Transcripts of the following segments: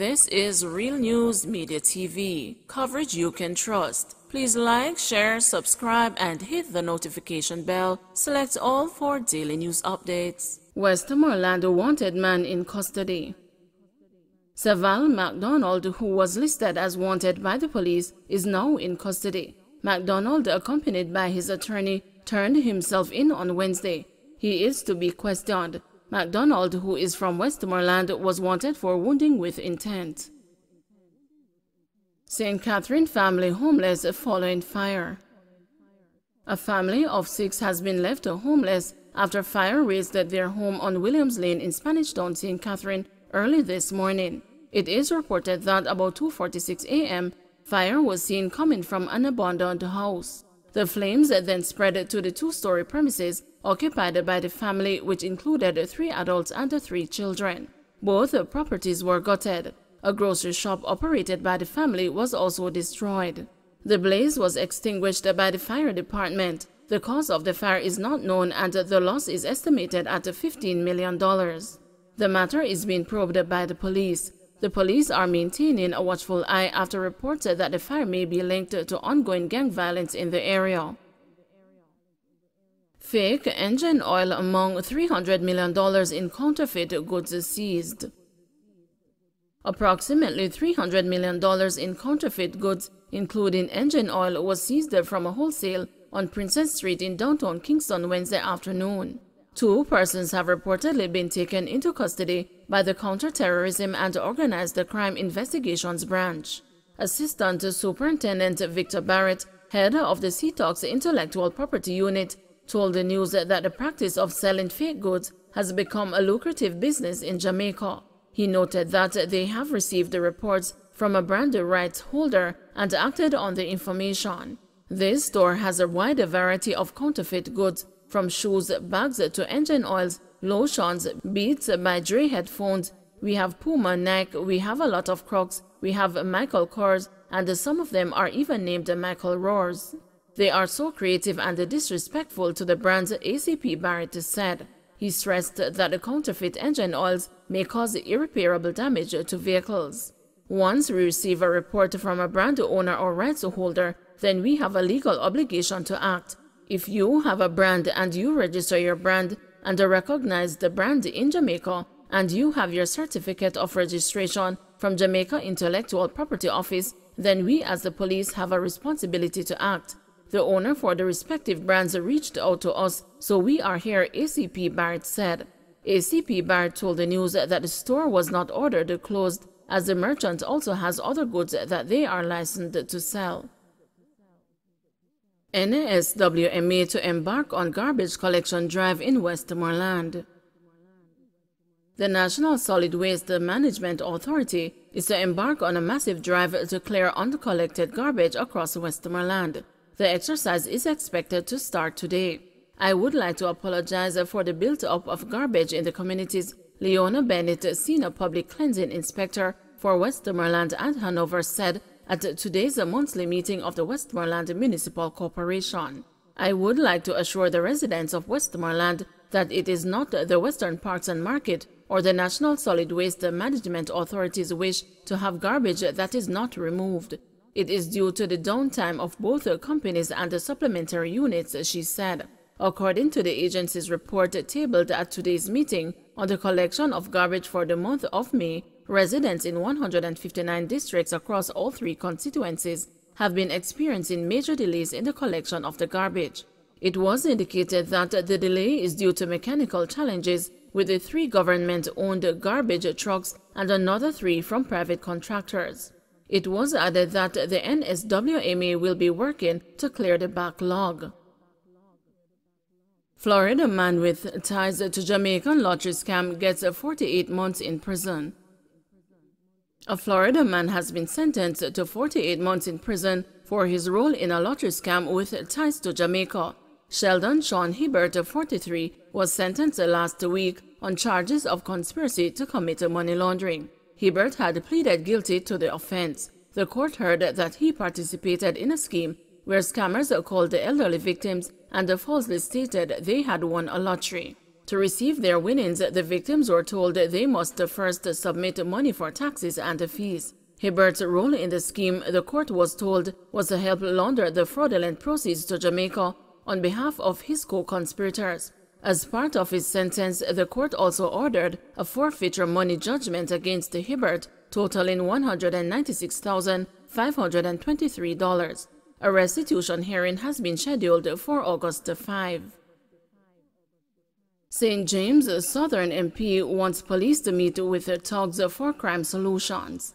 This is Real News Media TV, coverage you can trust. Please like, share, subscribe, and hit the notification bell. Select all for daily news updates. Westmoreland wanted man in custody. Saval MacDonald, who was listed as wanted by the police, is now in custody. MacDonald, accompanied by his attorney, turned himself in on Wednesday. He is to be questioned. MacDonald, who is from Westmoreland, was wanted for wounding with intent. St. Catherine family homeless following fire. A family of six has been left homeless after fire razed their home on Williams Lane in Spanish Town, St. Catherine, early this morning. It is reported that about 2.46 a.m., fire was seen coming from an abandoned house. The flames then spread to the two-story premises occupied by the family, which included three adults and three children. Both properties were gutted. A grocery shop operated by the family was also destroyed. The blaze was extinguished by the fire department. The cause of the fire is not known and the loss is estimated at $15 million. The matter is being probed by the police. The police are maintaining a watchful eye after reports that the fire may be linked to ongoing gang violence in the area. Fake engine oil among $300 million in counterfeit goods seized. Approximately $300 million in counterfeit goods, including engine oil, was seized from a wholesale on Princess Street in downtown Kingston Wednesday afternoon. Two persons have reportedly been taken into custody by the Counterterrorism and Organized Crime Investigations Branch. Assistant Superintendent Victor Barrett, head of the CTOC's Intellectual Property Unit, told the news that the practice of selling fake goods has become a lucrative business in Jamaica. He noted that they have received the reports from a brand rights holder and acted on the information. This store has a wide variety of counterfeit goods, from shoes, bags to engine oils, lotions, Beats by Dre headphones. We have Puma, Nike, we have a lot of Crocs, we have Michael Kors, and some of them are even named Michael Roars. They are so creative and disrespectful to the brand's ACP Barrett said. He stressed that the counterfeit engine oils may cause irreparable damage to vehicles. Once we receive a report from a brand owner or rights holder, then we have a legal obligation to act. If you have a brand and you register your brand and recognize the brand in Jamaica, and you have your certificate of registration from Jamaica Intellectual Property Office, then we as the police have a responsibility to act. The owner for the respective brands reached out to us, so we are here, ACP Barrett said. ACP Barrett told the news that the store was not ordered closed, as the merchant also has other goods that they are licensed to sell. NSWMA to embark on garbage collection drive in Westmoreland. The National Solid Waste Management Authority is to embark on a massive drive to clear uncollected garbage across Westmoreland. The exercise is expected to start today. I would like to apologize for the build-up of garbage in the communities, Leona Bennett, Senior Public Cleansing Inspector for Westmoreland and Hanover said at today's monthly meeting of the Westmoreland Municipal Corporation. I would like to assure the residents of Westmoreland that it is not the Western Parks and Market or the National Solid Waste Management Authority's wish to have garbage that is not removed. It is due to the downtime of both the companies and the supplementary units, she said. According to the agency's report tabled at today's meeting on the collection of garbage for the month of May, residents in 159 districts across all three constituencies have been experiencing major delays in the collection of the garbage. It was indicated that the delay is due to mechanical challenges with the three government-owned garbage trucks and another three from private contractors. It was added that the NSWMA will be working to clear the backlog. Florida man with ties to Jamaican lottery scam gets 48 months in prison. A Florida man has been sentenced to 48 months in prison for his role in a lottery scam with ties to Jamaica. Sheldon Sean Hibbert, 43, was sentenced last week on charges of conspiracy to commit money laundering. Hibbert had pleaded guilty to the offense. The court heard that he participated in a scheme where scammers called the elderly victims and falsely stated they had won a lottery. To receive their winnings, the victims were told they must first submit money for taxes and fees. Hibbert's role in the scheme, the court was told, was to help launder the fraudulent proceeds to Jamaica on behalf of his co-conspirators. As part of his sentence, the court also ordered a forfeiture money judgment against Hibbert totaling $196,523. A restitution hearing has been scheduled for August 5. St. James Southern MP wants police to meet with thugs for crime solutions.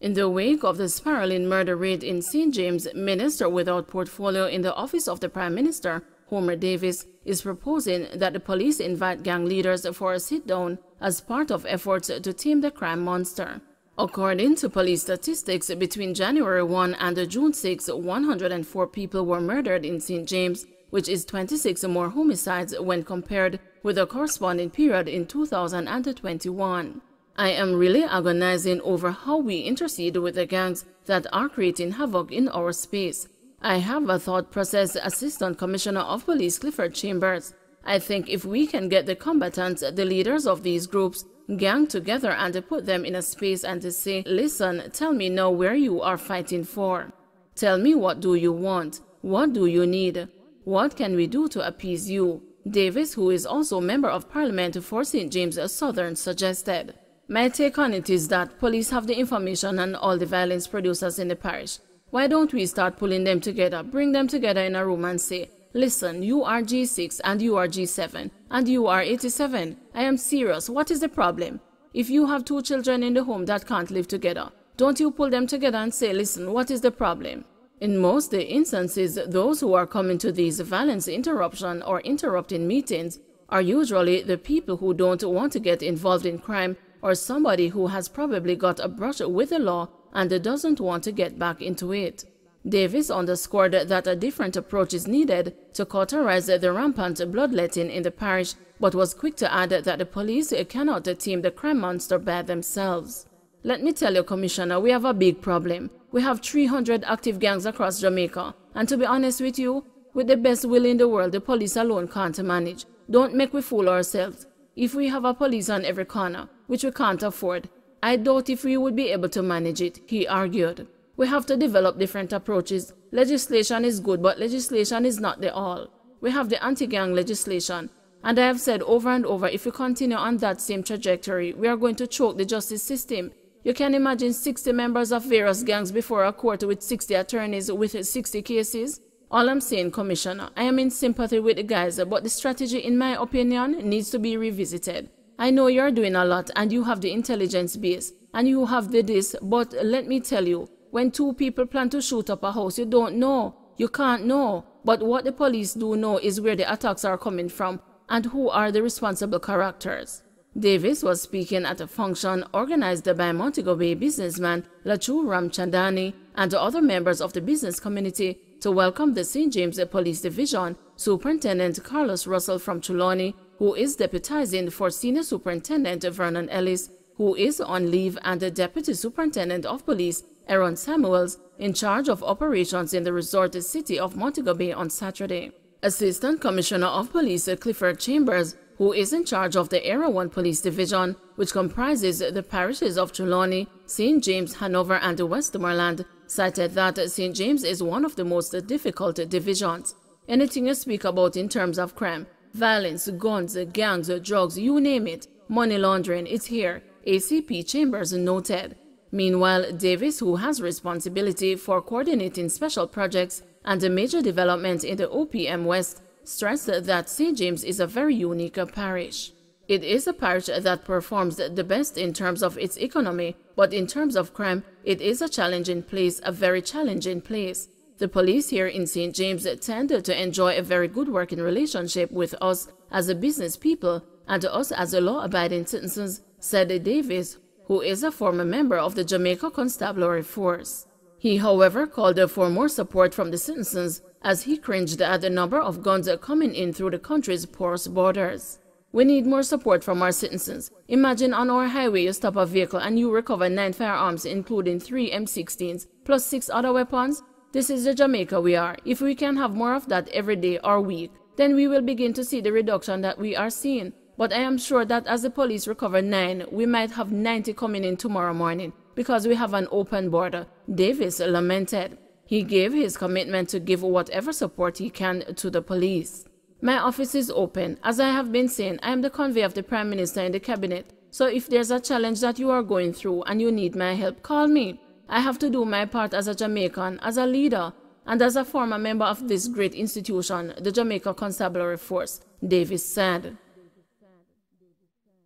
In the wake of the spiraling murder rate in St. James, Minister without portfolio in the Office of the Prime Minister, Homer Davis, is proposing that the police invite gang leaders for a sit-down as part of efforts to tame the crime monster. According to police statistics, between January 1 and June 6, 104 people were murdered in St. James, which is 26 more homicides when compared with the corresponding period in 2021. I am really agonizing over how we intercede with the gangs that are creating havoc in our space. I have a thought process, Assistant Commissioner of Police Clifford Chambers. I think if we can get the combatants, the leaders of these groups, gang together and put them in a space and say, listen, tell me now where you are fighting for. Tell me what do you want? What do you need? What can we do to appease you? Davis, who is also member of parliament for St. James Southern, suggested. My take on it is that police have the information on all the violence producers in the parish. Why don't we start pulling them together, bring them together in a room and say, eh? listen, you are G6 and you are G7 and you are 87. I am serious. What is the problem? If you have two children in the home that can't live together, don't you pull them together and say, listen, what is the problem? In most the instances, those who are coming to these violence interruption or interrupting meetings are usually the people who don't want to get involved in crime or somebody who has probably got a brush with the law and doesn't want to get back into it. Davis underscored that a different approach is needed to cauterize the rampant bloodletting in the parish, but was quick to add that the police cannot tame the crime monster by themselves. Let me tell you, Commissioner, we have a big problem. We have 300 active gangs across Jamaica, and to be honest with you, with the best will in the world, the police alone can't manage. Don't make we fool ourselves. If we have a police on every corner, which we can't afford, I doubt if we would be able to manage it, he argued. We have to develop different approaches. Legislation is good, but legislation is not the all. We have the anti-gang legislation, and I have said over and over, if we continue on that same trajectory, we are going to choke the justice system. You can imagine 60 members of various gangs before a court with 60 attorneys with 60 cases. All I'm saying, Commissioner, I am in sympathy with the guys, but the strategy, in my opinion, needs to be revisited. I know you're doing a lot and you have the intelligence base and you have the this, but let me tell you, when two people plan to shoot up a house, you don't know. You can't know. But what the police do know is where the attacks are coming from and who are the responsible characters. Davis was speaking at a function organized by Montego Bay businessman Lachu Ramchandani and other members of the business community to welcome the St. James Police Division Superintendent Carlos Russell from Trelawny, who is deputizing for Senior Superintendent Vernon Ellis, who is on leave, and the Deputy Superintendent of Police Aaron Samuels, in charge of operations in the resort city of Montego Bay on Saturday. Assistant Commissioner of Police Clifford Chambers, who is in charge of the Area 1 Police Division, which comprises the parishes of Trelawny, St. James, Hanover, and Westmoreland, cited that St. James is one of the most difficult divisions. Anything you speak about in terms of crime, violence, guns, gangs, drugs, you name it, money laundering, it's here, ACP Chambers noted. Meanwhile, Davis, who has responsibility for coordinating special projects and a major development in the OPM West, stressed that St. James is a very unique parish. It is a parish that performs the best in terms of its economy, but in terms of crime, it is a challenging place, a very challenging place. The police here in St. James tend to enjoy a very good working relationship with us as a business people and us as a law-abiding citizens, said Davis, who is a former member of the Jamaica Constabulary Force. He, however, called for more support from the citizens as he cringed at the number of guns coming in through the country's porous borders. We need more support from our citizens. Imagine on our highway you stop a vehicle and you recover nine firearms including three M16s plus six other weapons. This is the Jamaica we are. If we can have more of that every day or week, then we will begin to see the reduction that we are seeing. But I am sure that as the police recover nine, we might have 90 coming in tomorrow morning because we have an open border, Davis lamented. He gave his commitment to give whatever support he can to the police. My office is open. As I have been saying, I am the convoy of the Prime Minister in the Cabinet. So if there's a challenge that you are going through and you need my help, call me. I have to do my part as a Jamaican, as a leader, and as a former member of this great institution, the Jamaica Constabulary Force, Davis said.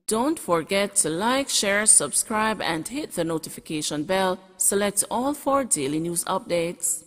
Don't forget to like, share, subscribe, and hit the notification bell. Select all for daily news updates.